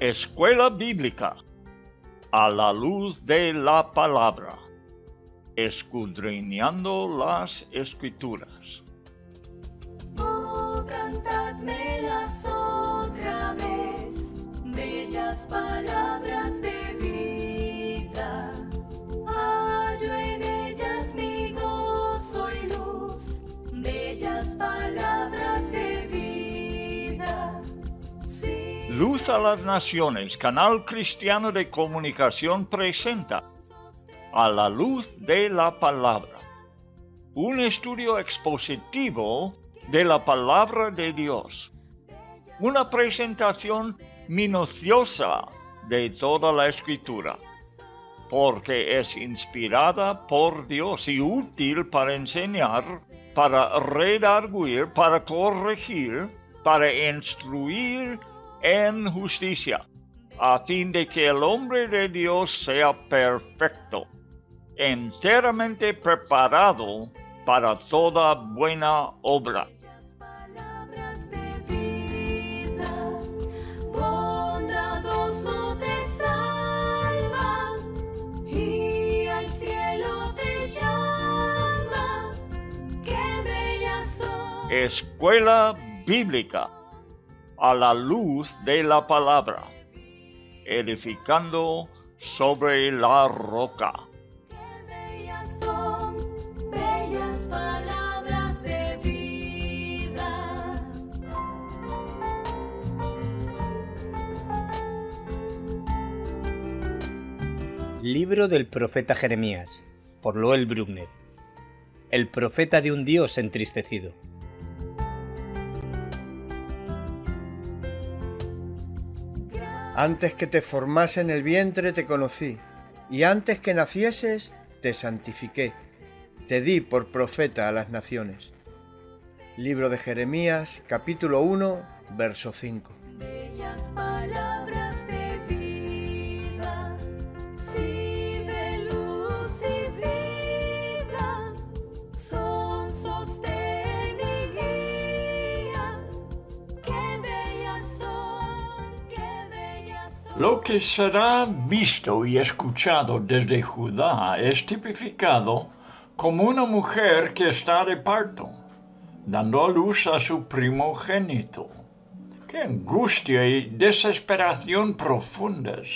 Escuela Bíblica a la luz de la palabra, escudriñando las escrituras. Oh, cantadmelas otra vez, bellas palabras de vida. Hallo en ellas mi gozo y luz, bellas palabras Luz a las Naciones, canal cristiano de comunicación presenta a la luz de la palabra. Un estudio expositivo de la palabra de Dios. Una presentación minuciosa de toda la escritura, porque es inspirada por Dios y útil para enseñar, para redarguir, para corregir, para instruir en justicia, a fin de que el hombre de Dios sea perfecto, enteramente preparado para toda buena obra. Escuela Bíblica a la luz de la palabra, edificando sobre la roca. Qué bellas son, bellas palabras de vida. Libro del profeta Jeremías, por Loel Brugner. El profeta de un Dios entristecido. Antes que te formase en el vientre te conocí, y antes que nacieses te santifiqué, te di por profeta a las naciones. Libro de Jeremías, capítulo 1, verso 5. Bellas palabras Lo que será visto y escuchado desde Judá es tipificado como una mujer que está de parto, dando a luz a su primogénito. Qué angustia y desesperación profundas.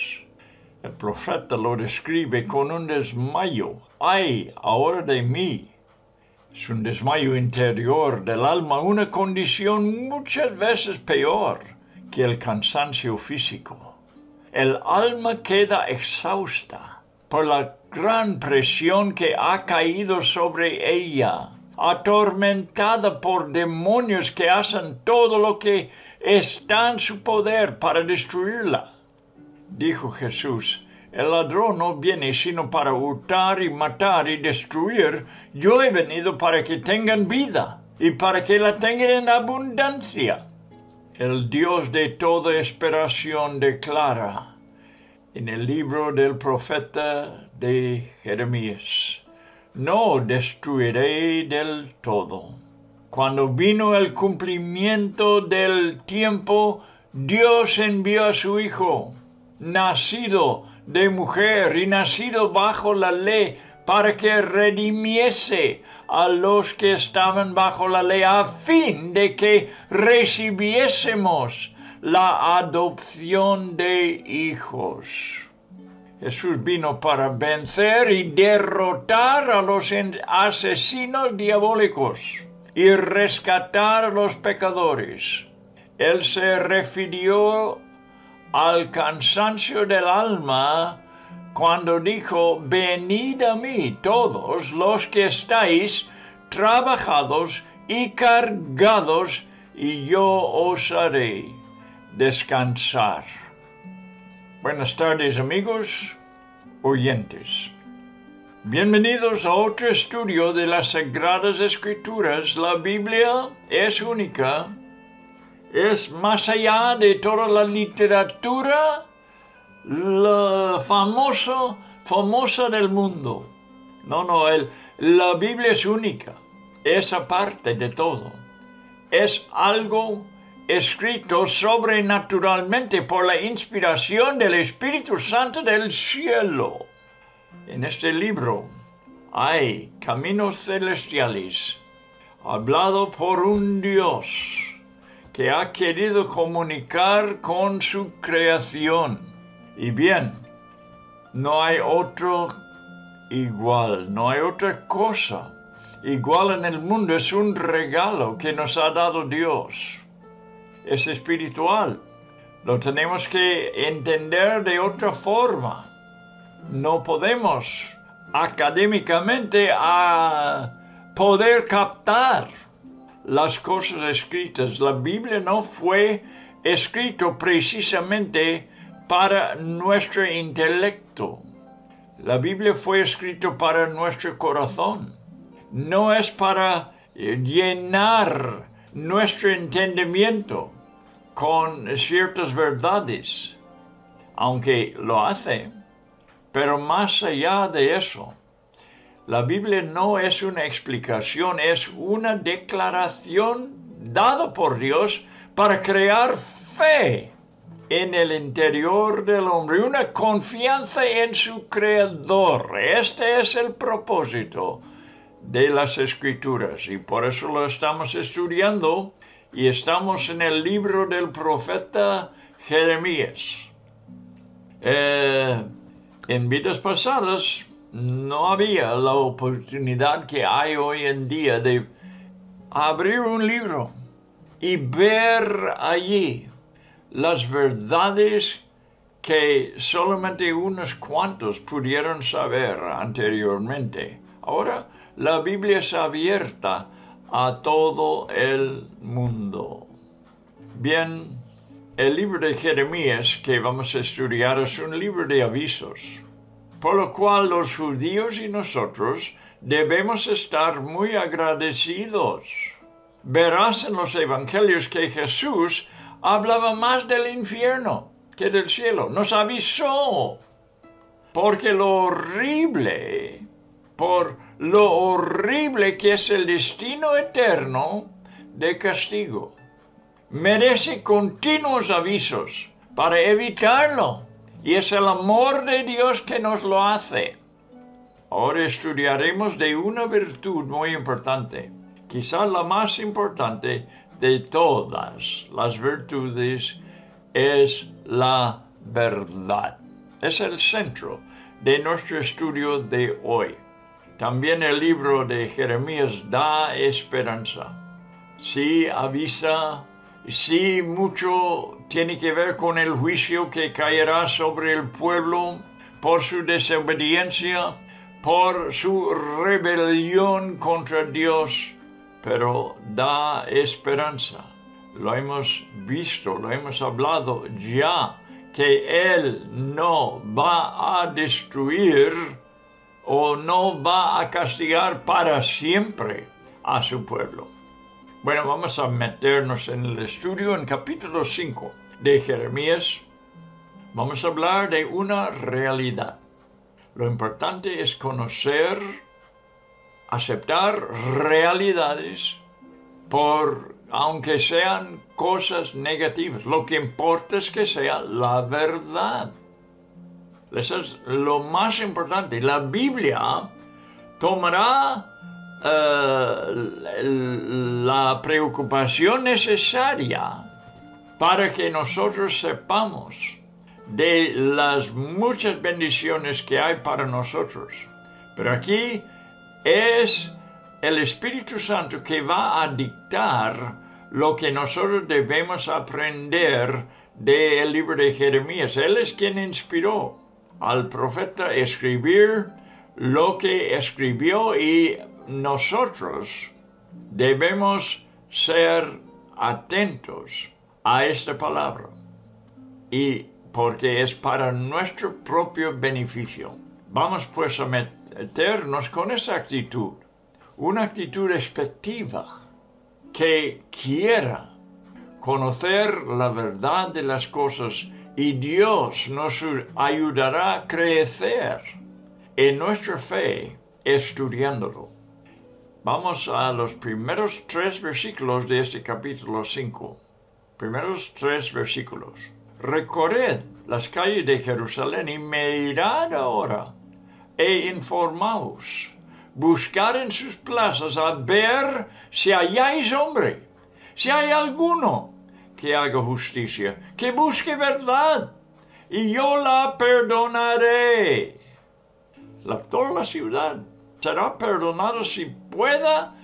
El profeta lo describe con un desmayo. ¡Ay, ahora de mí! Es un desmayo interior del alma, una condición muchas veces peor que el cansancio físico. El alma queda exhausta por la gran presión que ha caído sobre ella, atormentada por demonios que hacen todo lo que está en su poder para destruirla. Dijo Jesús, el ladrón no viene sino para hurtar y matar y destruir. Yo he venido para que tengan vida y para que la tengan en abundancia. El Dios de toda esperación declara en el libro del profeta de Jeremías, no destruiré del todo. Cuando vino el cumplimiento del tiempo, Dios envió a su Hijo, nacido de mujer y nacido bajo la ley, para que redimiese a los que estaban bajo la ley, a fin de que recibiésemos la adopción de hijos. Jesús vino para vencer y derrotar a los asesinos diabólicos y rescatar a los pecadores. Él se refirió al cansancio del alma cuando dijo, venid a mí todos los que estáis trabajados y cargados, y yo os haré descansar. Buenas tardes amigos oyentes. Bienvenidos a otro estudio de las Sagradas Escrituras. La Biblia es única, es más allá de toda la literatura, la famoso, famosa del mundo. No, no, el- la Biblia es única, es aparte de todo. Es algo escrito sobrenaturalmente por la inspiración del Espíritu Santo del cielo. En este libro hay caminos celestiales, hablado por un Dios que ha querido comunicar con su creación. Y bien, no hay otro igual, no hay otra cosa igual en el mundo. Es un regalo que nos ha dado Dios. Es espiritual. Lo tenemos que entender de otra forma. No podemos académicamente a poder captar las cosas escritas. La Biblia no fue escrito precisamente para nuestro intelecto. La Biblia fue escrito para nuestro corazón. No es para llenar nuestro entendimiento con ciertas verdades, aunque lo hace. Pero más allá de eso, la Biblia no es una explicación, es una declaración dada por Dios para crear fe en el interior del hombre, una confianza en su creador. Este es el propósito de las escrituras y por eso lo estamos estudiando y estamos en el libro del profeta Jeremías. Eh, en vidas pasadas no había la oportunidad que hay hoy en día de abrir un libro y ver allí las verdades que solamente unos cuantos pudieron saber anteriormente. Ahora la Biblia es abierta a todo el mundo. Bien, el libro de Jeremías que vamos a estudiar es un libro de avisos, por lo cual los judíos y nosotros debemos estar muy agradecidos. Verás en los evangelios que Jesús hablaba más del infierno que del cielo. Nos avisó, porque lo horrible, por lo horrible que es el destino eterno de castigo merece continuos avisos para evitarlo. Y es el amor de Dios que nos lo hace. Ahora estudiaremos de una virtud muy importante, quizás la más importante de todas las virtudes, es la verdad. Es el centro de nuestro estudio de hoy. También el libro de Jeremías da esperanza. Sí avisa Sí, mucho tiene que ver con el juicio que caerá sobre el pueblo por su desobediencia, por su rebelión contra Dios, pero da esperanza. Lo hemos visto, lo hemos hablado ya, que Él no va a destruir o no va a castigar para siempre a su pueblo. Bueno, vamos a meternos en el estudio en capítulo 5 de Jeremías. Vamos a hablar de una realidad. Lo importante es conocer, aceptar realidades por aunque sean cosas negativas. Lo que importa es que sea la verdad. Eso es lo más importante. La Biblia tomará eh, la preocupación necesaria para que nosotros sepamos de las muchas bendiciones que hay para nosotros. Pero aquí es el Espíritu Santo que va a dictar lo que nosotros debemos aprender del libro de Jeremías. Él es quien inspiró al profeta a escribir lo que escribió y nosotros debemos ser atentos a esta palabra y porque es para nuestro propio beneficio. Vamos pues a meternos con esa actitud, una actitud expectiva que quiera conocer la verdad de las cosas y Dios nos ayudará a crecer en nuestra fe estudiándolo. Vamos a los primeros tres versículos de este capítulo 5. primeros tres versículos. Recorred las calles de Jerusalén y mirad ahora e informaos. Buscar en sus plazas a ver si halláis hombre, si hay alguno que haga justicia, que busque verdad, y yo la perdonaré. La, toda la ciudad será perdonada si pueda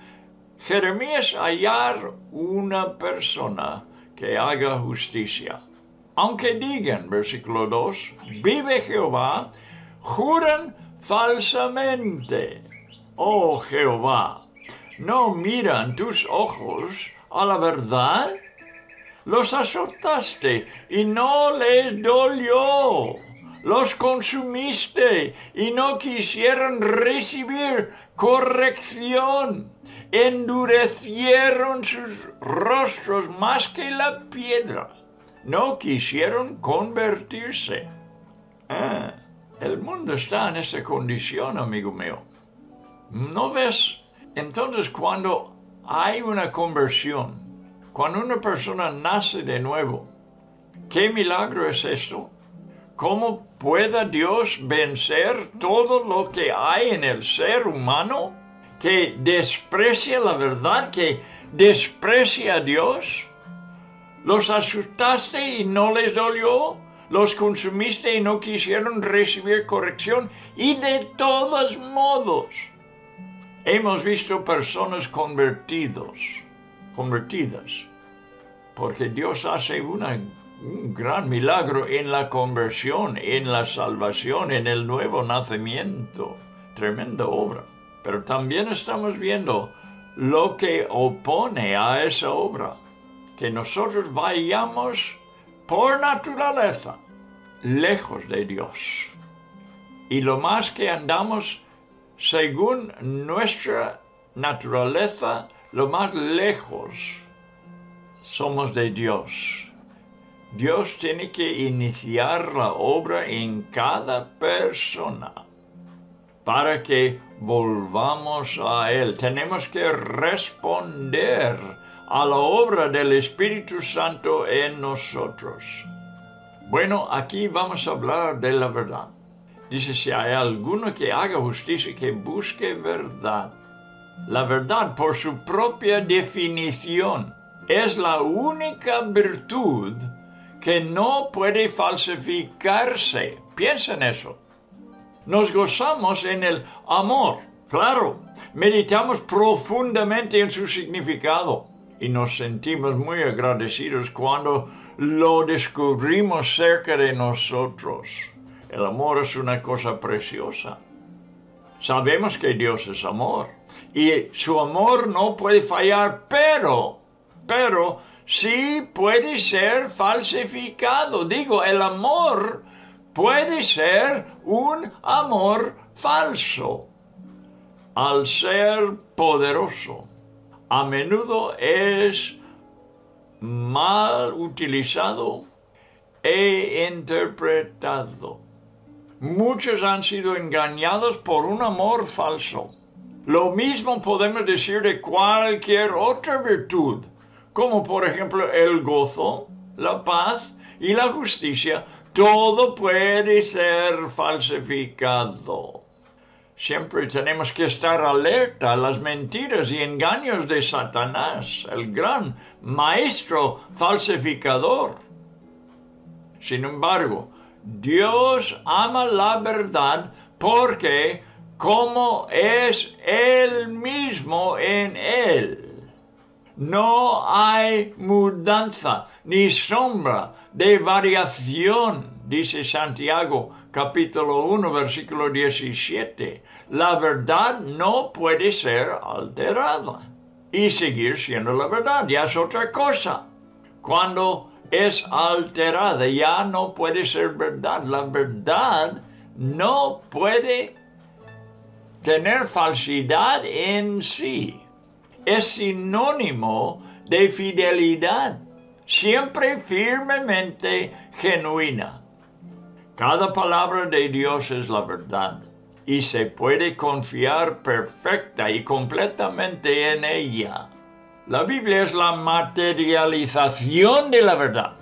Jeremías hallar una persona que haga justicia. Aunque digan, versículo 2, vive Jehová, juran falsamente. Oh Jehová, ¿no miran tus ojos a la verdad? Los azotaste y no les dolió. Los consumiste y no quisieron recibir corrección. Endurecieron sus rostros más que la piedra. No quisieron convertirse. Ah, el mundo está en esa condición, amigo mío. ¿No ves? Entonces, cuando hay una conversión, cuando una persona nace de nuevo, ¿qué milagro es esto? ¿Cómo pueda Dios vencer todo lo que hay en el ser humano que desprecia la verdad, que desprecia a Dios? ¿Los asustaste y no les dolió? ¿Los consumiste y no quisieron recibir corrección? Y de todos modos, hemos visto personas convertidos, convertidas, porque Dios hace un gran milagro en la conversión, en la salvación, en el nuevo nacimiento. Tremenda obra. Pero también estamos viendo lo que opone a esa obra. Que nosotros vayamos por naturaleza lejos de Dios. Y lo más que andamos según nuestra naturaleza, lo más lejos somos de Dios. Dios tiene que iniciar la obra en cada persona para que volvamos a Él. Tenemos que responder a la obra del Espíritu Santo en nosotros. Bueno, aquí vamos a hablar de la verdad. Dice, si hay alguno que haga justicia, que busque verdad. La verdad, por su propia definición, es la única virtud que no puede falsificarse. Piensa en eso. Nos gozamos en el amor, claro. Meditamos profundamente en su significado y nos sentimos muy agradecidos cuando lo descubrimos cerca de nosotros. El amor es una cosa preciosa. Sabemos que Dios es amor y su amor no puede fallar, pero, pero sí puede ser falsificado. Digo, el amor puede ser un amor falso. Al ser poderoso, a menudo es mal utilizado e interpretado. Muchos han sido engañados por un amor falso. Lo mismo podemos decir de cualquier otra virtud como por ejemplo el gozo, la paz y la justicia, todo puede ser falsificado. Siempre tenemos que estar alerta a las mentiras y engaños de Satanás, el gran maestro falsificador. Sin embargo, Dios ama la verdad porque como es Él mismo en Él no hay mudanza ni sombra de variación, dice Santiago capítulo 1 versículo 17. La verdad no puede ser alterada y seguir siendo la verdad, ya es otra cosa. Cuando es alterada ya no puede ser verdad. La verdad no puede tener falsidad en sí es sinónimo de fidelidad, siempre firmemente genuina. Cada palabra de Dios es la verdad y se puede confiar perfecta y completamente en ella. La Biblia es la materialización de la verdad.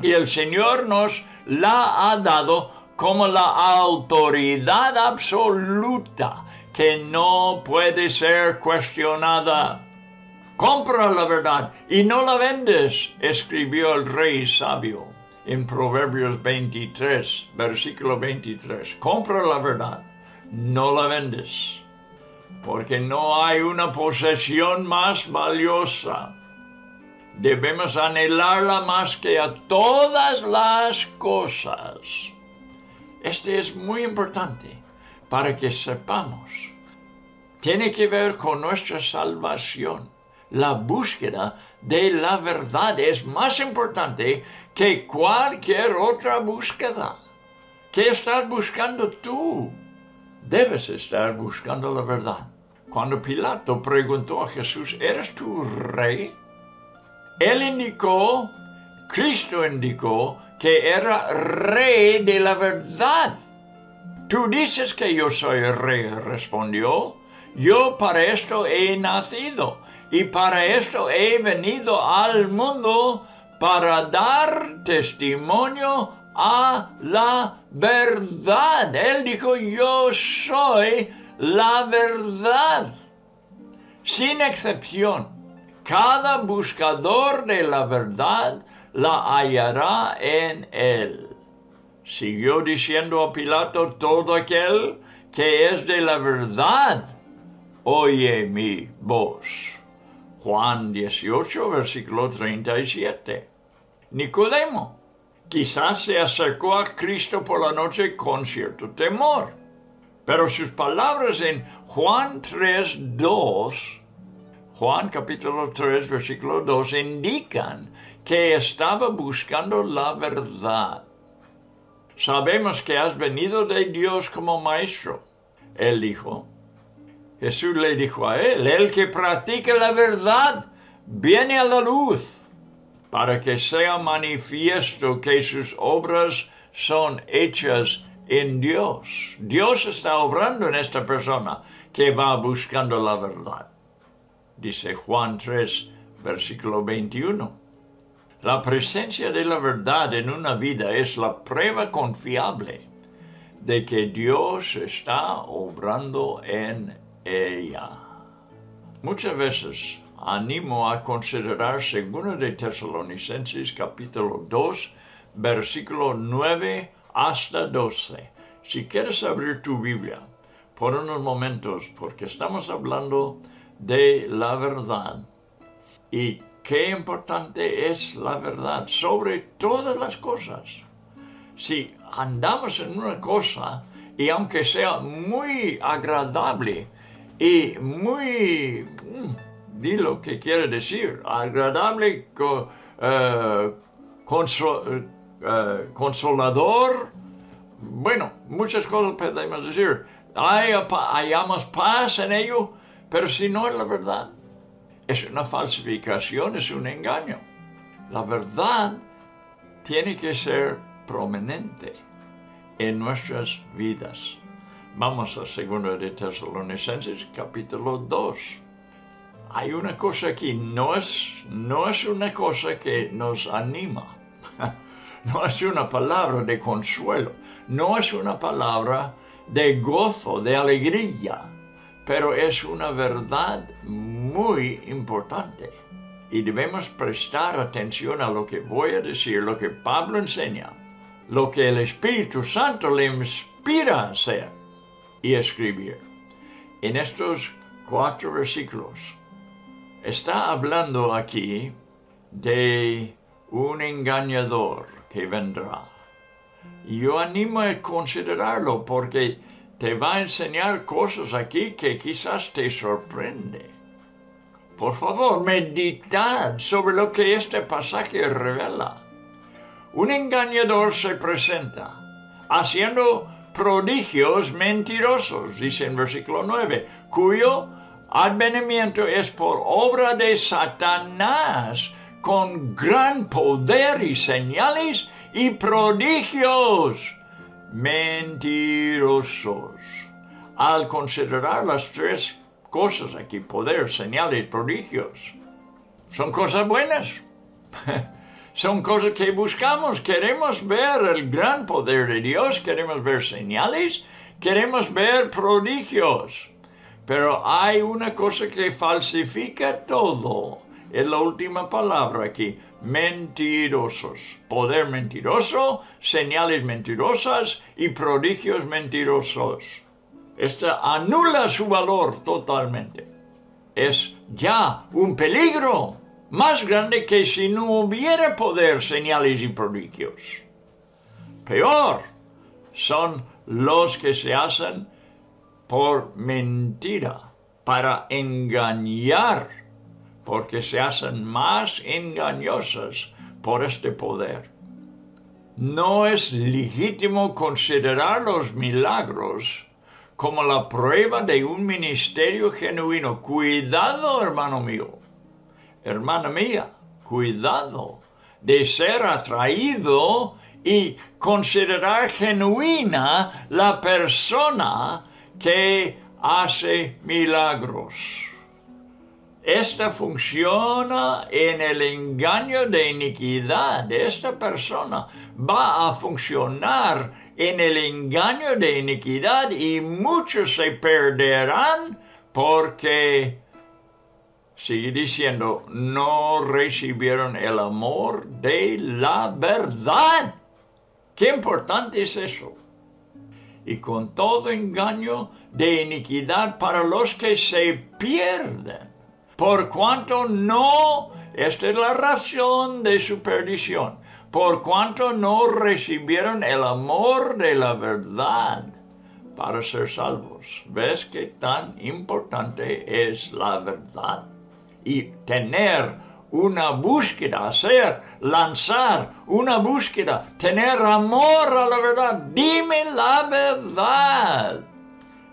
Y el Señor nos la ha dado como la autoridad absoluta que no puede ser cuestionada. Compra la verdad y no la vendes, escribió el rey sabio en Proverbios 23, versículo 23. Compra la verdad, no la vendes, porque no hay una posesión más valiosa. Debemos anhelarla más que a todas las cosas. Este es muy importante para que sepamos. Tiene que ver con nuestra salvación la búsqueda de la verdad es más importante que cualquier otra búsqueda. ¿Qué estás buscando tú? Debes estar buscando la verdad. Cuando Pilato preguntó a Jesús, ¿eres tú rey? Él indicó, Cristo indicó, que era rey de la verdad. Tú dices que yo soy rey, respondió. Yo para esto he nacido y para esto he venido al mundo para dar testimonio a la verdad. Él dijo, yo soy la verdad. Sin excepción, cada buscador de la verdad la hallará en él. Siguió diciendo a Pilato, todo aquel que es de la verdad, oye mi voz. Juan 18, versículo 37. Nicodemo quizás se acercó a Cristo por la noche con cierto temor, pero sus palabras en Juan 3, 2, Juan capítulo 3, versículo 2, indican que estaba buscando la verdad. Sabemos que has venido de Dios como maestro. Él dijo, Jesús le dijo a él, el que practica la verdad viene a la luz para que sea manifiesto que sus obras son hechas en Dios. Dios está obrando en esta persona que va buscando la verdad. Dice Juan 3, versículo 21. La presencia de la verdad en una vida es la prueba confiable de que Dios está obrando en ella. Muchas veces animo a considerar segundo de Tesalonicenses capítulo 2 versículo 9 hasta 12. Si quieres abrir tu Biblia por unos momentos porque estamos hablando de la verdad y qué importante es la verdad sobre todas las cosas. Si andamos en una cosa y aunque sea muy agradable, y muy, mm, di lo que quiere decir, agradable, eh, eh, consolador, bueno, muchas cosas podemos decir. Hay, hayamos paz en ello, pero si no es la verdad, es una falsificación, es un engaño. La verdad tiene que ser prominente en nuestras vidas. Vamos a 2 de Tesalonicenses capítulo 2. Hay una cosa aquí, no es, no es una cosa que nos anima, no es una palabra de consuelo, no es una palabra de gozo, de alegría, pero es una verdad muy importante. Y debemos prestar atención a lo que voy a decir, lo que Pablo enseña, lo que el Espíritu Santo le inspira a hacer y escribir. En estos cuatro versículos está hablando aquí de un engañador que vendrá. Yo animo a considerarlo porque te va a enseñar cosas aquí que quizás te sorprende. Por favor, meditad sobre lo que este pasaje revela. Un engañador se presenta haciendo prodigios mentirosos, dice en versículo 9, cuyo advenimiento es por obra de Satanás con gran poder y señales y prodigios mentirosos. Al considerar las tres cosas aquí, poder, señales, prodigios, son cosas buenas. son cosas que buscamos. Queremos ver el gran poder de Dios, queremos ver señales, queremos ver prodigios. Pero hay una cosa que falsifica todo. Es la última palabra aquí. Mentirosos. Poder mentiroso, señales mentirosas y prodigios mentirosos. Esta anula su valor totalmente. Es ya un peligro más grande que si no hubiera poder, señales y prodigios. Peor son los que se hacen por mentira, para engañar, porque se hacen más engañosas por este poder. No es legítimo considerar los milagros como la prueba de un ministerio genuino. Cuidado, hermano mío, hermana mía, cuidado de ser atraído y considerar genuina la persona que hace milagros. Esta funciona en el engaño de iniquidad esta persona. Va a funcionar en el engaño de iniquidad y muchos se perderán porque, sigue diciendo, no recibieron el amor de la verdad. Qué importante es eso y con todo engaño de iniquidad para los que se pierden. Por cuanto no, esta es la razón de su perdición, por cuanto no recibieron el amor de la verdad para ser salvos. ¿Ves qué tan importante es la verdad? Y tener una búsqueda, hacer, lanzar una búsqueda, tener amor a la verdad. Dime la verdad.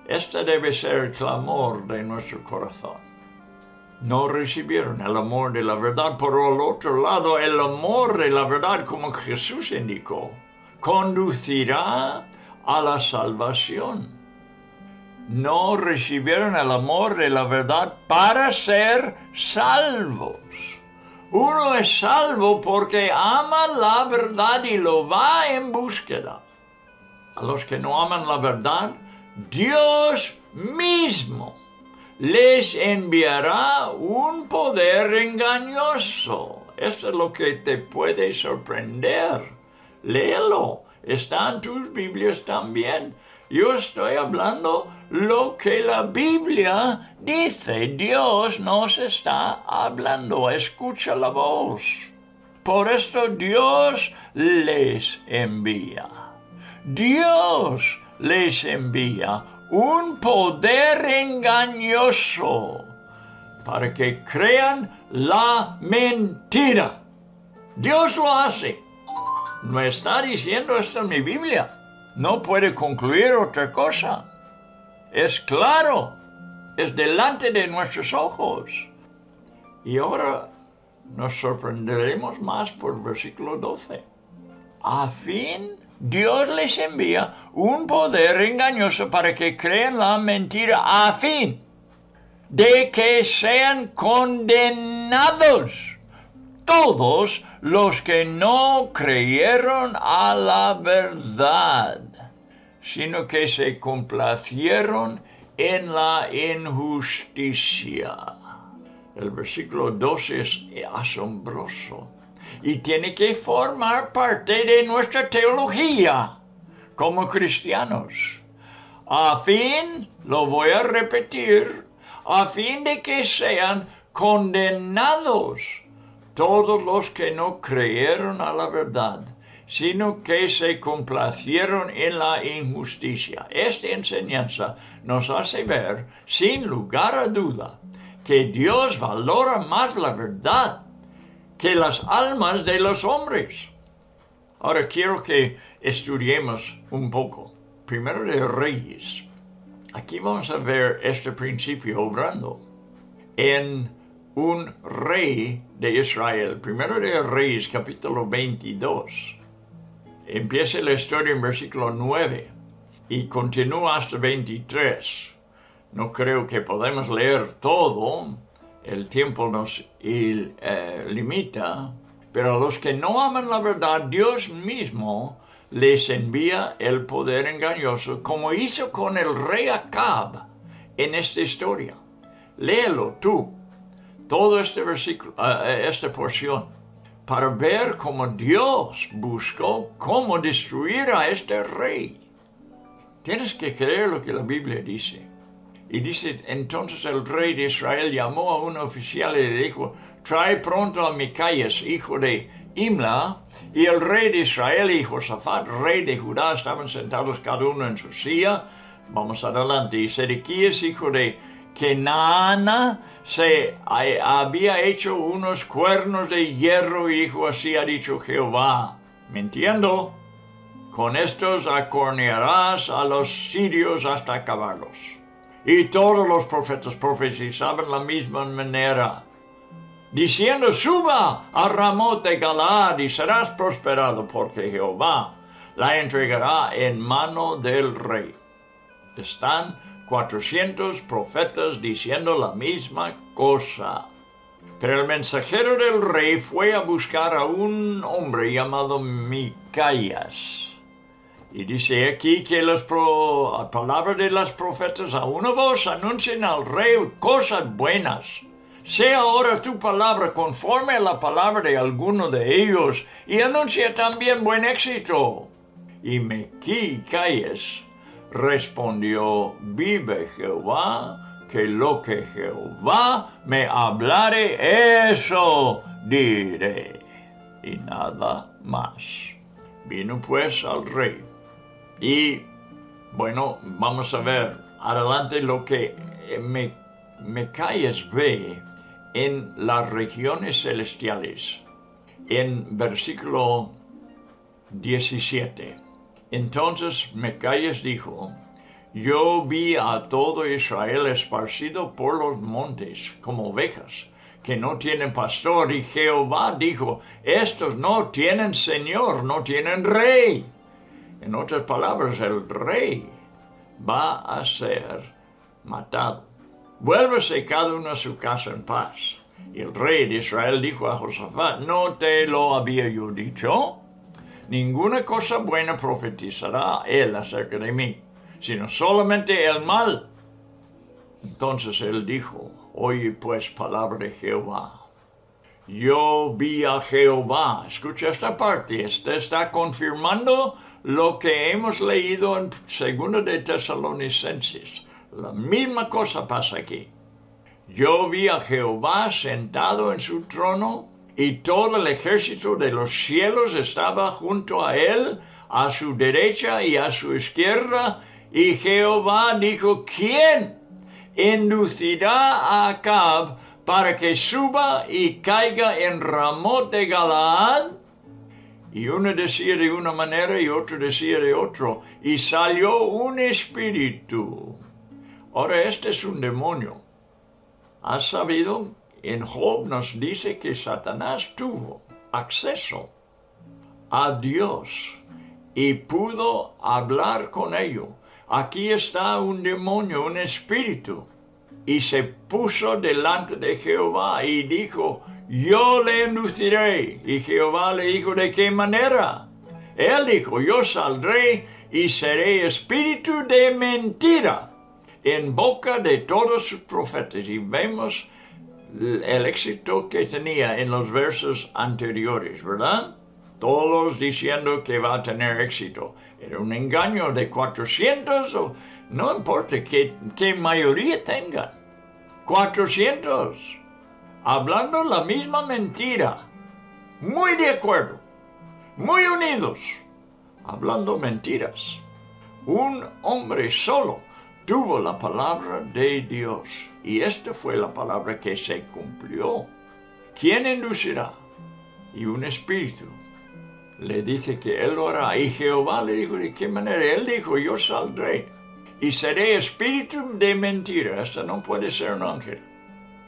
Este debe ser el clamor de nuestro corazón. No recibieron el amor de la verdad, por el otro lado, el amor de la verdad, como Jesús indicó, conducirá a la salvación. No recibieron el amor de la verdad para ser salvos. Uno es salvo porque ama la verdad y lo va en búsqueda. A los que no aman la verdad, Dios mismo les enviará un poder engañoso. Esto es lo que te puede sorprender. Léelo. Está en tus Biblias también. Yo estoy hablando lo que la Biblia dice. Dios nos está hablando. Escucha la voz. Por esto Dios les envía. Dios les envía un poder engañoso para que crean la mentira. Dios lo hace. No está diciendo esto en mi Biblia no puede concluir otra cosa. Es claro, es delante de nuestros ojos. Y ahora nos sorprenderemos más por versículo 12. A fin, Dios les envía un poder engañoso para que crean la mentira, a fin de que sean condenados todos los que no creyeron a la verdad, sino que se complacieron en la injusticia. El versículo 12 es asombroso y tiene que formar parte de nuestra teología como cristianos. A fin, lo voy a repetir, a fin de que sean condenados todos los que no creyeron a la verdad, sino que se complacieron en la injusticia. Esta enseñanza nos hace ver, sin lugar a duda, que Dios valora más la verdad que las almas de los hombres. Ahora quiero que estudiemos un poco. Primero de Reyes. Aquí vamos a ver este principio obrando. En un rey de Israel. Primero de Reyes, capítulo 22. Empieza la historia en versículo 9 y continúa hasta 23. No creo que podamos leer todo, el tiempo nos il- eh, limita, pero a los que no aman la verdad, Dios mismo les envía el poder engañoso, como hizo con el rey Acab en esta historia. Léelo tú, todo este versículo, eh, esta porción, para ver cómo Dios buscó cómo destruir a este rey. Tienes que creer lo que la Biblia dice. Y dice, entonces el rey de Israel llamó a un oficial y le dijo, trae pronto a Micaías, hijo de Imla, y el rey de Israel y Josafat, rey de Judá, estaban sentados cada uno en su silla. Vamos adelante. Y Sedequías, hijo de Kenaana, se ha- había hecho unos cuernos de hierro y dijo, así ha dicho Jehová. Mintiendo, con estos acornearás a los sirios hasta acabarlos. Y todos los profetas profetizaban la misma manera, diciendo, suba a Ramot de Galaad y serás prosperado, porque Jehová la entregará en mano del rey. Están 400 profetas diciendo la misma cosa. Pero el mensajero del rey fue a buscar a un hombre llamado Micaías. Y dice aquí que las pro- a palabra de las profetas a una voz anuncian al rey cosas buenas. Sea ahora tu palabra conforme a la palabra de alguno de ellos y anuncia también buen éxito. Y Micaías respondió, vive Jehová, que lo que Jehová me hablare, eso diré. Y nada más. Vino pues al rey. Y bueno, vamos a ver adelante lo que eh, me, Micaías ve en las regiones celestiales. En versículo 17. Entonces Micaías dijo, yo vi a todo Israel esparcido por los montes como ovejas que no tienen pastor y Jehová dijo, estos no tienen señor, no tienen rey. En otras palabras, el rey va a ser matado. Vuélvese cada uno a su casa en paz. Y el rey de Israel dijo a Josafat, ¿no te lo había yo dicho? Ninguna cosa buena profetizará él acerca de mí, sino solamente el mal. Entonces él dijo, oye pues palabra de Jehová. Yo vi a Jehová. Escucha esta parte. Este está confirmando lo que hemos leído en Segunda de Tesalonicenses. La misma cosa pasa aquí. Yo vi a Jehová sentado en su trono y todo el ejército de los cielos estaba junto a él, a su derecha y a su izquierda. Y Jehová dijo, ¿quién inducirá a Acab para que suba y caiga en Ramot de Galaad? Y uno decía de una manera y otro decía de otro. Y salió un espíritu. Ahora este es un demonio. ¿Has sabido? En Job nos dice que Satanás tuvo acceso a Dios y pudo hablar con ello. Aquí está un demonio, un espíritu. Y se puso delante de Jehová y dijo, yo le induciré. Y Jehová le dijo, ¿de qué manera? Él dijo, yo saldré y seré espíritu de mentira en boca de todos sus profetas. Y vemos el éxito que tenía en los versos anteriores, ¿verdad? Todos diciendo que va a tener éxito. Era un engaño de 400 o no importa qué, qué mayoría tengan. 400. Hablando la misma mentira. Muy de acuerdo. Muy unidos. Hablando mentiras. Un hombre solo tuvo la palabra de Dios. Y esta fue la palabra que se cumplió. ¿Quién inducirá? Y un espíritu le dice que él lo hará. Y Jehová le dijo, ¿de qué manera? Él dijo, yo saldré y seré espíritu de mentira. Este no puede ser un ángel.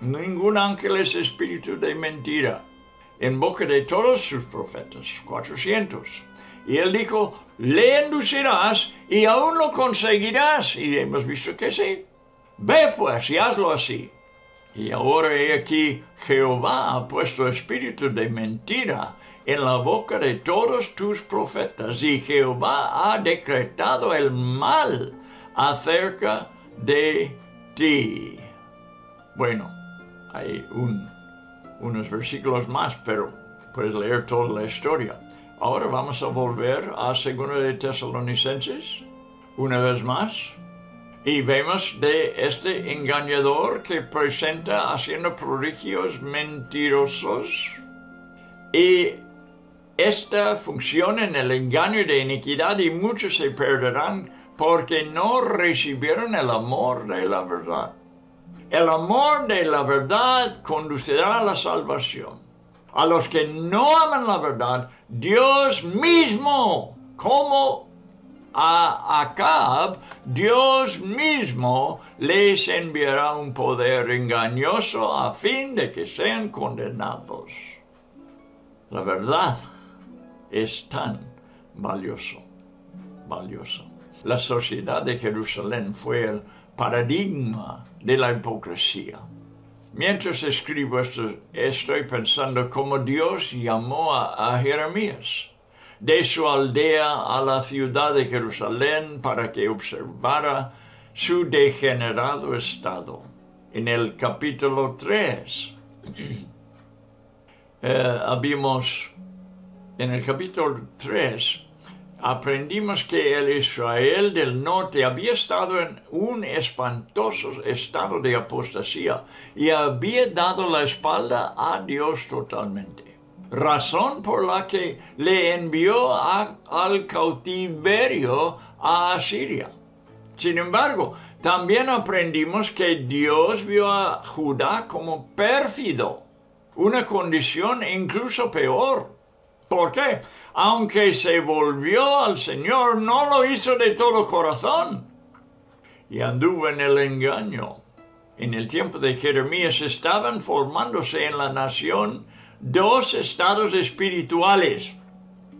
Ningún ángel es espíritu de mentira. En boca de todos sus profetas, 400. Y él dijo, le inducirás y aún lo conseguirás. Y hemos visto que sí. Ve pues y hazlo así. Y ahora he aquí, Jehová ha puesto espíritu de mentira en la boca de todos tus profetas, y Jehová ha decretado el mal acerca de ti. Bueno, hay un, unos versículos más, pero puedes leer toda la historia. Ahora vamos a volver a 2 de Tesalonicenses, una vez más, y vemos de este engañador que presenta haciendo prodigios mentirosos. Y esta función en el engaño de iniquidad y muchos se perderán porque no recibieron el amor de la verdad. El amor de la verdad conducirá a la salvación. A los que no aman la verdad, Dios mismo, como a Acab, Dios mismo les enviará un poder engañoso a fin de que sean condenados. La verdad es tan valioso, valioso. La sociedad de Jerusalén fue el paradigma de la hipocresía. Mientras escribo esto, estoy pensando cómo Dios llamó a Jeremías de su aldea a la ciudad de Jerusalén para que observara su degenerado estado. En el capítulo 3 eh, habíamos, en el capítulo 3 aprendimos que el Israel del norte había estado en un espantoso estado de apostasía y había dado la espalda a Dios totalmente. Razón por la que le envió a- al cautiverio a Asiria. Sin embargo, también aprendimos que Dios vio a Judá como pérfido, una condición incluso peor. ¿Por qué? Aunque se volvió al Señor, no lo hizo de todo corazón y anduvo en el engaño. En el tiempo de Jeremías estaban formándose en la nación dos estados espirituales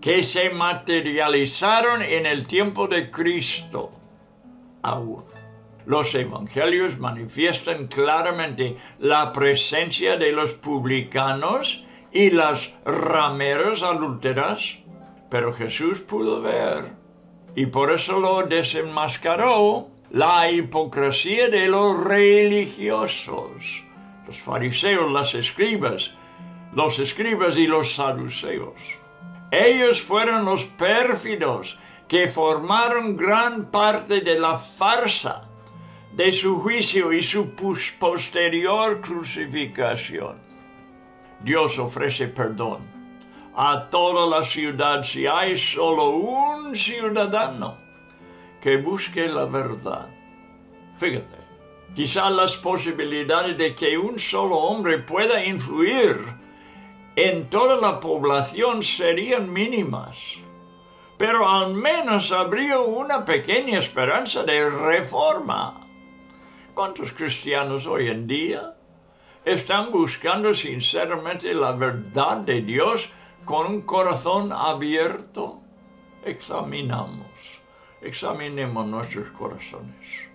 que se materializaron en el tiempo de Cristo. Aún. Los evangelios manifiestan claramente la presencia de los publicanos y las rameras adúlteras, pero Jesús pudo ver y por eso lo desenmascaró la hipocresía de los religiosos, los fariseos, las escribas, los escribas y los saduceos. Ellos fueron los pérfidos que formaron gran parte de la farsa de su juicio y su posterior crucificación. Dios ofrece perdón a toda la ciudad si hay solo un ciudadano que busque la verdad. Fíjate, quizá las posibilidades de que un solo hombre pueda influir en toda la población serían mínimas, pero al menos habría una pequeña esperanza de reforma. ¿Cuántos cristianos hoy en día están buscando sinceramente la verdad de Dios con un corazón abierto? Examinamos, examinemos nuestros corazones.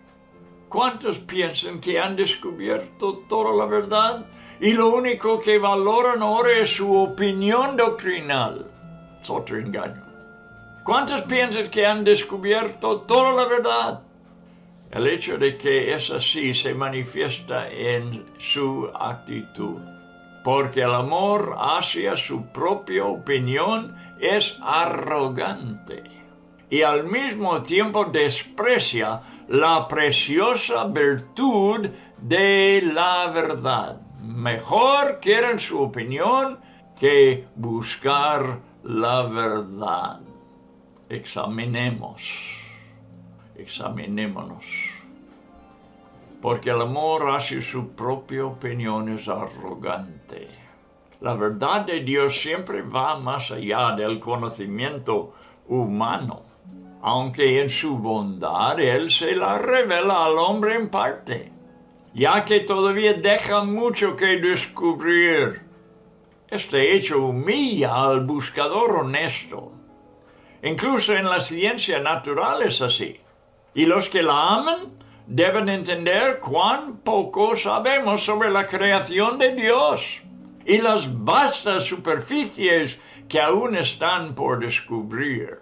¿Cuántos piensan que han descubierto toda la verdad y lo único que valoran ahora es su opinión doctrinal? Es otro engaño. ¿Cuántos piensan que han descubierto toda la verdad? El hecho de que es así se manifiesta en su actitud, porque el amor hacia su propia opinión es arrogante y al mismo tiempo desprecia la preciosa virtud de la verdad. Mejor quieren su opinión que buscar la verdad. Examinemos examinémonos. Porque el amor hacia su propia opinión es arrogante. La verdad de Dios siempre va más allá del conocimiento humano, aunque en su bondad Él se la revela al hombre en parte, ya que todavía deja mucho que descubrir. Este hecho humilla al buscador honesto. Incluso en la ciencia natural es así. Y los que la aman deben entender cuán poco sabemos sobre la creación de Dios y las vastas superficies que aún están por descubrir.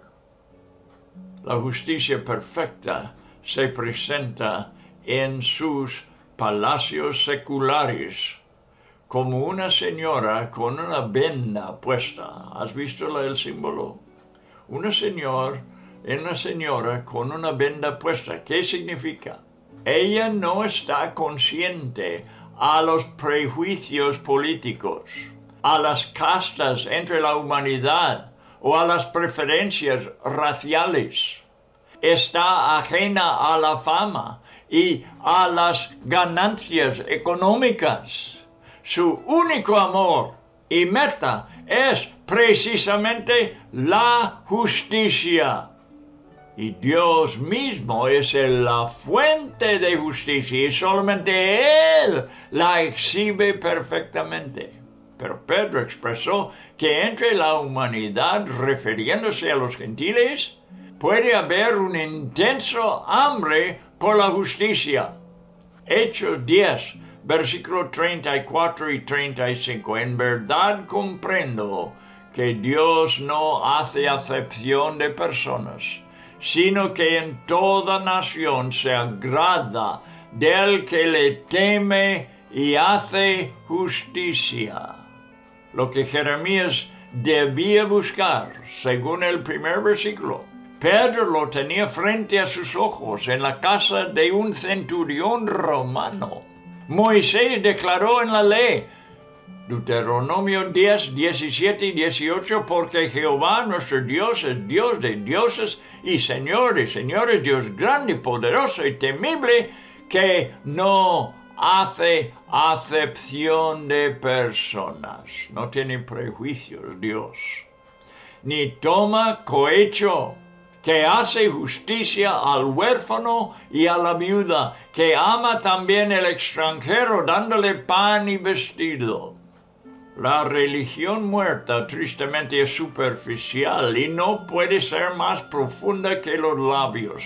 La justicia perfecta se presenta en sus palacios seculares como una señora con una venda puesta. ¿Has visto el símbolo? Una señora, una señora con una venda puesta. ¿Qué significa? Ella no está consciente a los prejuicios políticos, a las castas entre la humanidad o a las preferencias raciales. Está ajena a la fama y a las ganancias económicas. Su único amor y meta es precisamente la justicia. Y Dios mismo es la fuente de justicia y solamente Él la exhibe perfectamente. Pero Pedro expresó que entre la humanidad, refiriéndose a los gentiles, puede haber un intenso hambre por la justicia. Hechos 10, versículo 34 y 35. En verdad comprendo que Dios no hace acepción de personas, sino que en toda nación se agrada del que le teme y hace justicia. Lo que Jeremías debía buscar, según el primer versículo, Pedro lo tenía frente a sus ojos en la casa de un centurión romano. Moisés declaró en la ley, Deuteronomio 10, 17 y 18, porque Jehová nuestro Dios es Dios de dioses y Señor de señores, Dios grande, poderoso y temible, que no hace acepción de personas, no tiene prejuicios Dios, ni toma cohecho, que hace justicia al huérfano y a la viuda, que ama también el extranjero dándole pan y vestido. La religión muerta tristemente es superficial y no puede ser más profunda que los labios.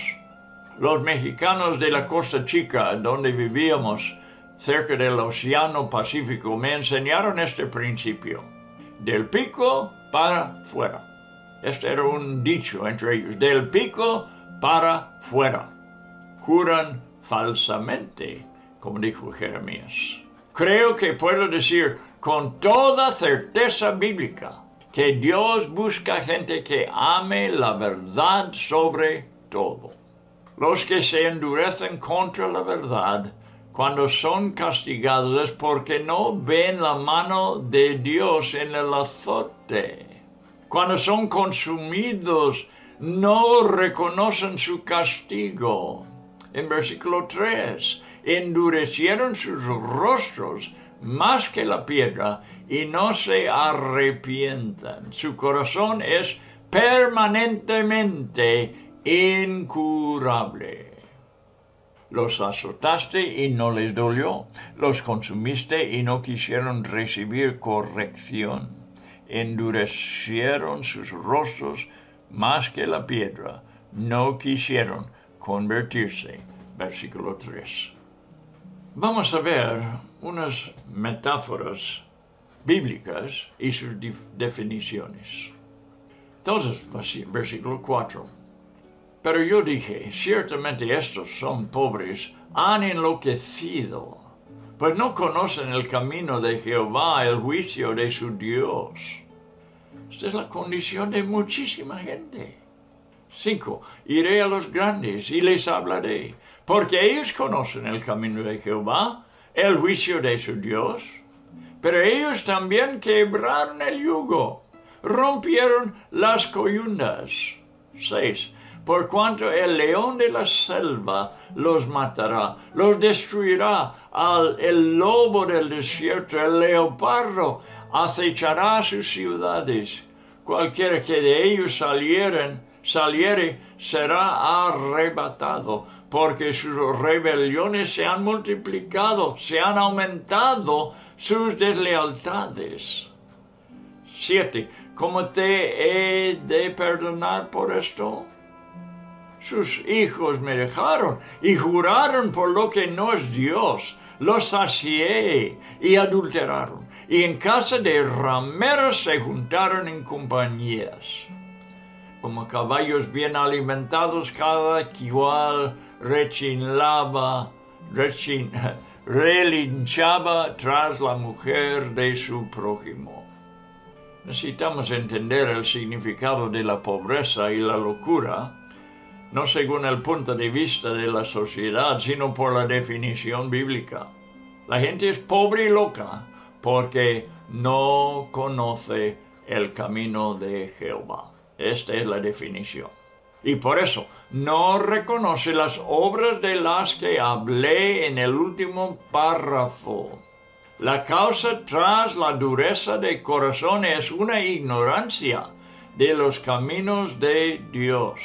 Los mexicanos de la Costa Chica, donde vivíamos, cerca del Océano Pacífico, me enseñaron este principio. Del pico para fuera. Este era un dicho entre ellos. Del pico para fuera. Juran falsamente, como dijo Jeremías. Creo que puedo decir con toda certeza bíblica que Dios busca gente que ame la verdad sobre todo. Los que se endurecen contra la verdad cuando son castigados es porque no ven la mano de Dios en el azote. Cuando son consumidos no reconocen su castigo. En versículo 3, endurecieron sus rostros más que la piedra y no se arrepientan. Su corazón es permanentemente incurable. Los azotaste y no les dolió. Los consumiste y no quisieron recibir corrección. Endurecieron sus rostros más que la piedra. No quisieron convertirse. Versículo 3. Vamos a ver unas metáforas bíblicas y sus definiciones. Entonces, versículo 4. Pero yo dije, ciertamente estos son pobres, han enloquecido, pues no conocen el camino de Jehová, el juicio de su Dios. Esta es la condición de muchísima gente. 5. Iré a los grandes y les hablaré, porque ellos conocen el camino de Jehová, el juicio de su Dios. Pero ellos también quebraron el yugo, rompieron las coyundas. 6. Por cuanto el león de la selva los matará, los destruirá al el lobo del desierto, el leopardo acechará sus ciudades. Cualquiera que de ellos salieren, saliere será arrebatado, porque sus rebeliones se han multiplicado, se han aumentado sus deslealtades. 7. ¿Cómo te he de perdonar por esto? sus hijos me dejaron y juraron por lo que no es Dios. Los sacié y adulteraron. Y en casa de rameras se juntaron en compañías. Como caballos bien alimentados, cada cual rechinaba, rechin, relinchaba tras la mujer de su prójimo. Necesitamos entender el significado de la pobreza y la locura, no según el punto de vista de la sociedad, sino por la definición bíblica. La gente es pobre y loca porque no conoce el camino de Jehová. Esta es la definición. Y por eso no reconoce las obras de las que hablé en el último párrafo. La causa tras la dureza de corazón es una ignorancia de los caminos de Dios.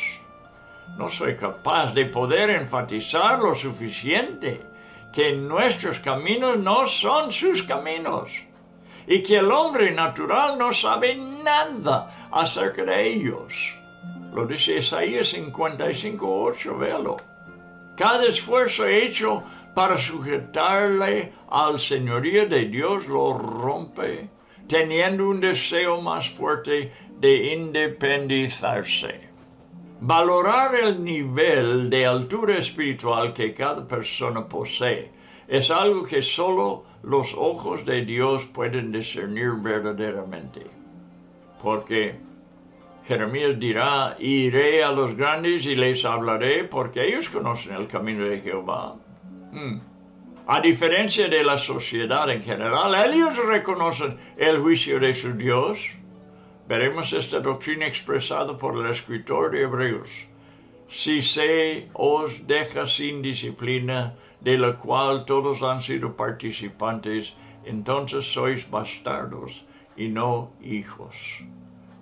No soy capaz de poder enfatizar lo suficiente que nuestros caminos no son sus caminos y que el hombre natural no sabe nada acerca de ellos. Lo dice Isaías 55.8, véalo. Cada esfuerzo hecho para sujetarle al señorío de Dios lo rompe, teniendo un deseo más fuerte de independizarse. Valorar el nivel de altura espiritual que cada persona posee es algo que solo los ojos de Dios pueden discernir verdaderamente. Porque Jeremías dirá, iré a los grandes y les hablaré porque ellos conocen el camino de Jehová. Hmm. A diferencia de la sociedad en general, ellos reconocen el juicio de su Dios. Veremos esta doctrina expresada por el escritor de Hebreos. Si se os deja sin disciplina, de la cual todos han sido participantes, entonces sois bastardos y no hijos.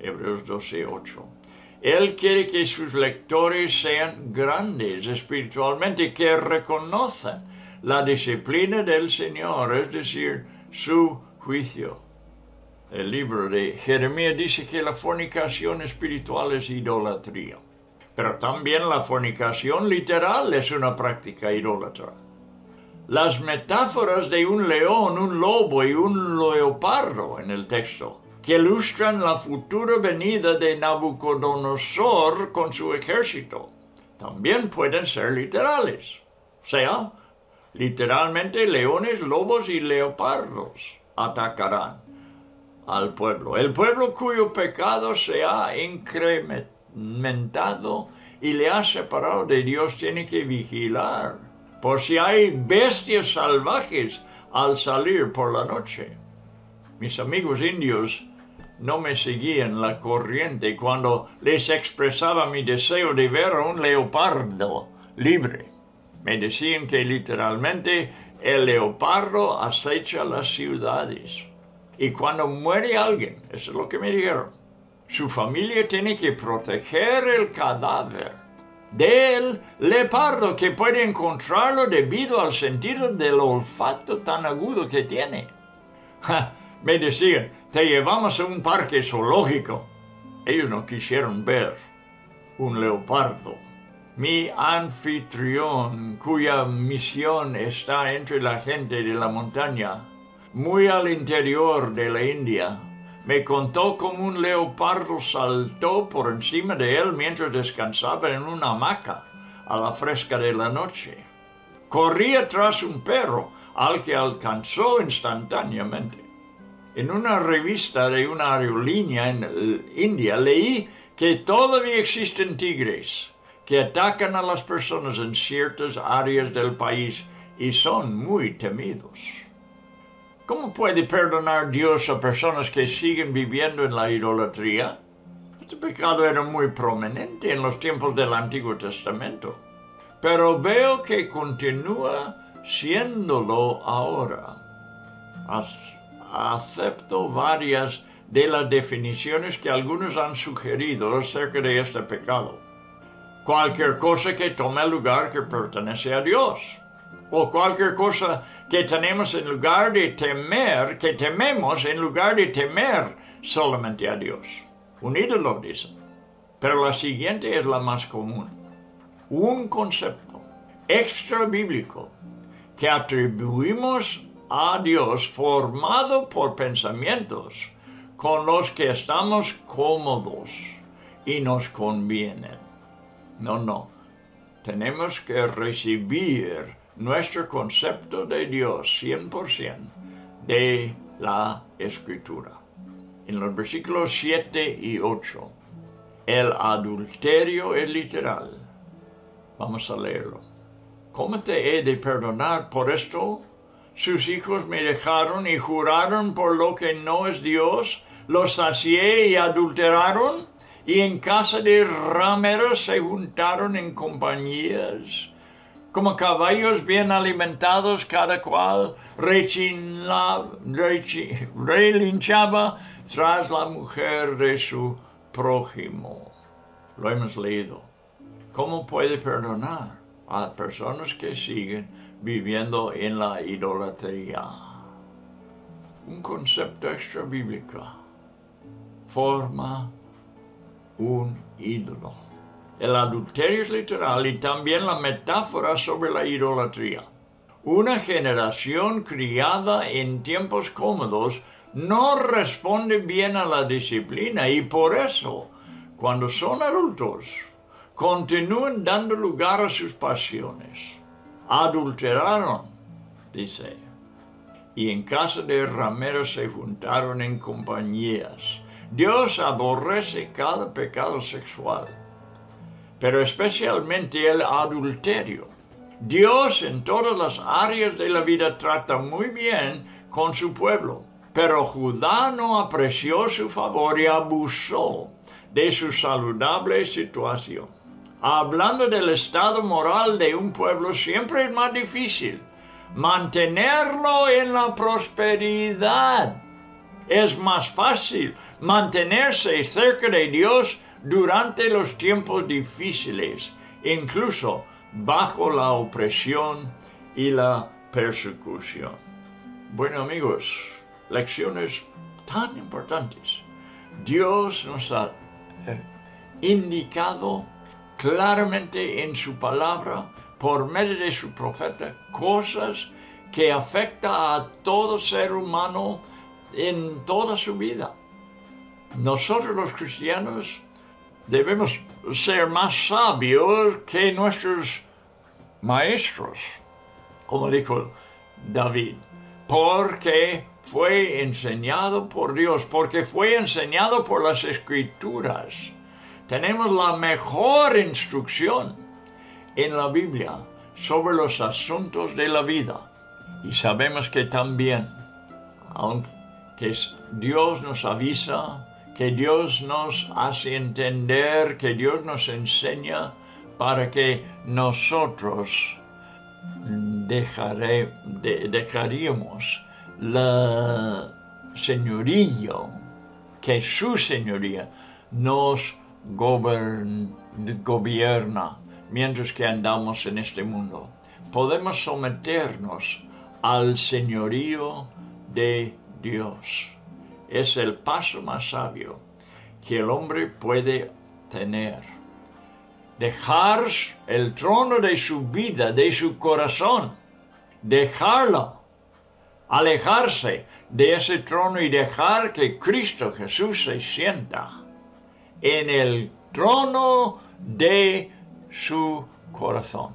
Hebreos 12:8. Él quiere que sus lectores sean grandes espiritualmente, que reconozcan la disciplina del Señor, es decir, su juicio. El libro de Jeremías dice que la fornicación espiritual es idolatría, pero también la fornicación literal es una práctica idólatra. Las metáforas de un león, un lobo y un leopardo en el texto que ilustran la futura venida de Nabucodonosor con su ejército. También pueden ser literales, sea, literalmente leones, lobos y leopardos atacarán al pueblo. El pueblo cuyo pecado se ha incrementado y le ha separado de Dios tiene que vigilar por si hay bestias salvajes al salir por la noche. Mis amigos indios no me seguían la corriente cuando les expresaba mi deseo de ver a un leopardo libre. Me decían que literalmente el leopardo acecha las ciudades. Y cuando muere alguien, eso es lo que me dijeron, su familia tiene que proteger el cadáver del leopardo que puede encontrarlo debido al sentido del olfato tan agudo que tiene. me decían, te llevamos a un parque zoológico. Ellos no quisieron ver un leopardo. Mi anfitrión, cuya misión está entre la gente de la montaña, muy al interior de la India, me contó cómo un leopardo saltó por encima de él mientras descansaba en una hamaca a la fresca de la noche. Corría tras un perro al que alcanzó instantáneamente. En una revista de una aerolínea en India leí que todavía existen tigres que atacan a las personas en ciertas áreas del país y son muy temidos. ¿Cómo puede perdonar Dios a personas que siguen viviendo en la idolatría? Este pecado era muy prominente en los tiempos del Antiguo Testamento, pero veo que continúa siéndolo ahora acepto varias de las definiciones que algunos han sugerido acerca de este pecado. Cualquier cosa que tome lugar que pertenece a Dios. O cualquier cosa que tenemos en lugar de temer, que tememos en lugar de temer solamente a Dios. Un ídolo, dice. Pero la siguiente es la más común. un concepto extra bíblico que atribuimos a Dios formado por pensamientos con los que estamos cómodos y nos convienen. No, no. Tenemos que recibir nuestro concepto de Dios 100% de la escritura. En los versículos 7 y 8, el adulterio es literal. Vamos a leerlo. ¿Cómo te he de perdonar por esto? Sus hijos me dejaron y juraron por lo que no es Dios, los sacié y adulteraron, y en casa de rameros se juntaron en compañías. Como caballos bien alimentados, cada cual relinchaba tras la mujer de su prójimo. Lo hemos leído. ¿Cómo puede perdonar a personas que siguen viviendo en la idolatría? Un concepto extra bíblico forma un ídolo. El adulterio es literal y también la metáfora sobre la idolatría. Una generación criada en tiempos cómodos no responde bien a la disciplina y por eso, cuando son adultos, continúan dando lugar a sus pasiones. Adulteraron, dice, y en casa de rameros se juntaron en compañías. Dios aborrece cada pecado sexual, pero especialmente el adulterio. Dios en todas las áreas de la vida trata muy bien con su pueblo, pero Judá no apreció su favor y abusó de su saludable situación. Hablando del estado moral de un pueblo siempre es más difícil mantenerlo en la prosperidad. Es más fácil mantenerse cerca de Dios durante los tiempos difíciles, incluso bajo la opresión y la persecución. Bueno amigos, lecciones tan importantes. Dios nos ha eh, indicado claramente en su palabra por medio de su profeta cosas que afecta a todo ser humano en toda su vida. Nosotros los cristianos debemos ser más sabios que nuestros maestros, como dijo David, porque fue enseñado por Dios, porque fue enseñado por las escrituras. Tenemos la mejor instrucción en la Biblia sobre los asuntos de la vida. Y sabemos que también, aunque Dios nos avisa, que Dios nos hace entender, que Dios nos enseña para que nosotros dejaré, de- dejaríamos la señorío, que su señoría nos gobierna mientras que andamos en este mundo. Podemos someternos al señorío de Dios. Es el paso más sabio que el hombre puede tener. Dejar el trono de su vida, de su corazón, dejarlo, alejarse de ese trono y dejar que Cristo Jesús se sienta en el trono de su corazón,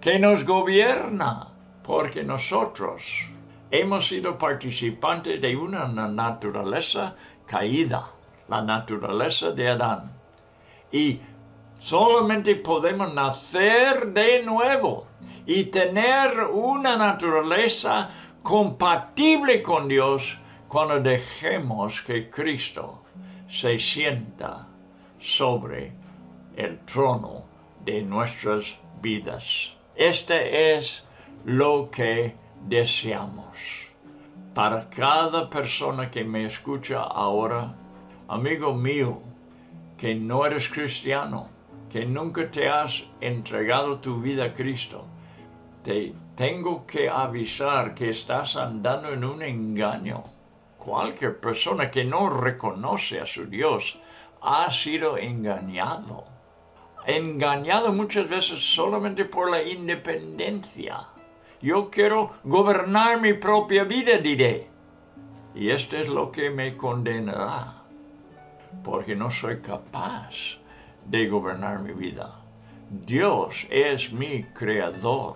que nos gobierna, porque nosotros hemos sido participantes de una na- naturaleza caída, la naturaleza de Adán. Y solamente podemos nacer de nuevo y tener una naturaleza compatible con Dios cuando dejemos que Cristo se sienta sobre el trono de nuestras vidas. Este es lo que deseamos. Para cada persona que me escucha ahora, amigo mío, que no eres cristiano, que nunca te has entregado tu vida a Cristo, te tengo que avisar que estás andando en un engaño. Cualquier persona que no reconoce a su Dios ha sido engañado. engañado muchas veces solamente por la independencia. Yo quiero gobernar mi propia vida, diré. Y esto es lo que me condenará, porque no soy capaz de gobernar mi vida. Dios es mi creador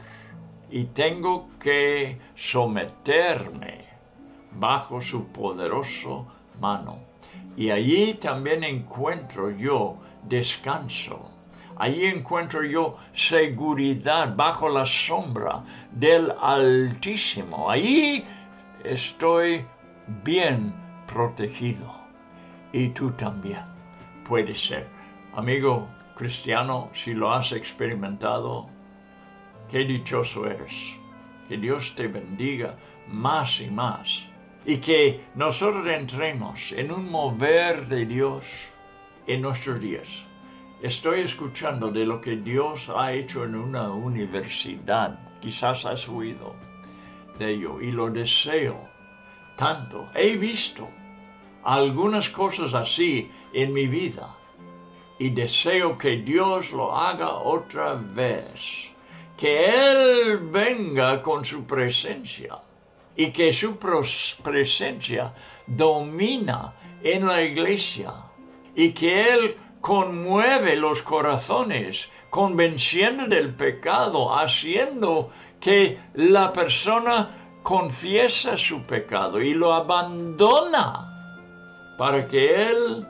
y tengo que someterme bajo su poderoso mano. Y allí también encuentro yo descanso. Allí encuentro yo seguridad bajo la sombra del Altísimo. Allí estoy bien protegido. Y tú también puedes ser. Amigo cristiano, si lo has experimentado, qué dichoso eres. Que Dios te bendiga más y más. Y que nosotros entremos en un mover de Dios en nuestros días. Estoy escuchando de lo que Dios ha hecho en una universidad. Quizás has oído de ello y lo deseo tanto. He visto algunas cosas así en mi vida y deseo que Dios lo haga otra vez. Que Él venga con su presencia y que su presencia domina en la iglesia y que Él conmueve los corazones, convenciendo del pecado, haciendo que la persona confiesa su pecado y lo abandona para que Él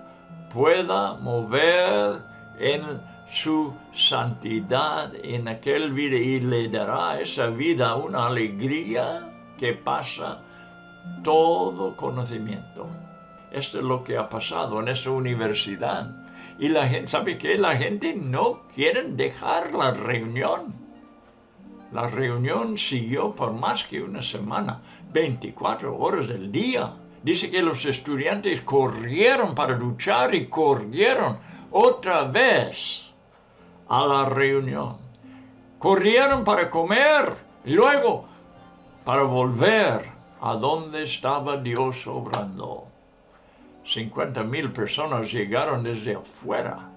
pueda mover en su santidad en aquel vida y le dará a esa vida una alegría que pasa todo conocimiento. Esto es lo que ha pasado en esa universidad. Y la gente, ¿sabe qué? La gente no quiere dejar la reunión. La reunión siguió por más que una semana, 24 horas del día. Dice que los estudiantes corrieron para luchar y corrieron otra vez a la reunión. Corrieron para comer y luego para volver a donde estaba Dios obrando. 50 mil personas llegaron desde afuera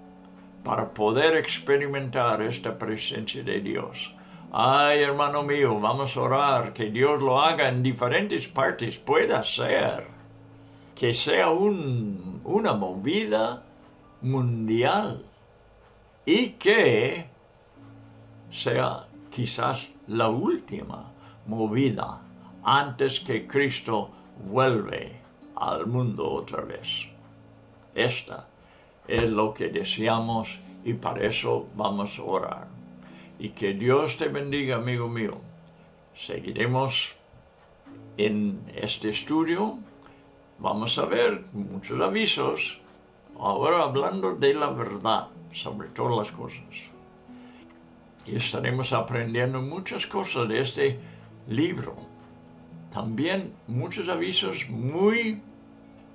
para poder experimentar esta presencia de Dios. Ay, hermano mío, vamos a orar que Dios lo haga en diferentes partes, pueda ser que sea un, una movida mundial y que sea quizás la última movida antes que Cristo vuelve al mundo otra vez. Esta es lo que deseamos y para eso vamos a orar. Y que Dios te bendiga, amigo mío. Seguiremos en este estudio vamos a ver muchos avisos, ahora hablando de la verdad sobre todas las cosas. Y estaremos aprendiendo muchas cosas de este libro. También muchos avisos muy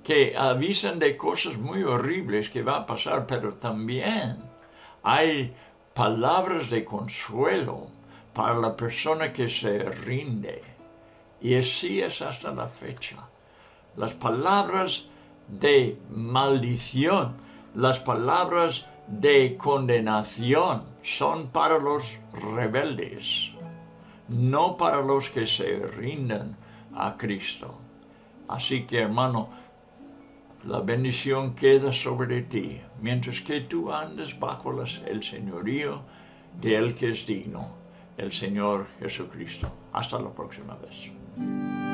que avisan de cosas muy horribles que va a pasar, pero también hay palabras de consuelo para la persona que se rinde. Y así es hasta la fecha las palabras de maldición, las palabras de condenación son para los rebeldes, no para los que se rinden a Cristo. Así que hermano, la bendición queda sobre ti, mientras que tú andes bajo el señorío de el que es digno, el Señor Jesucristo. Hasta la próxima vez.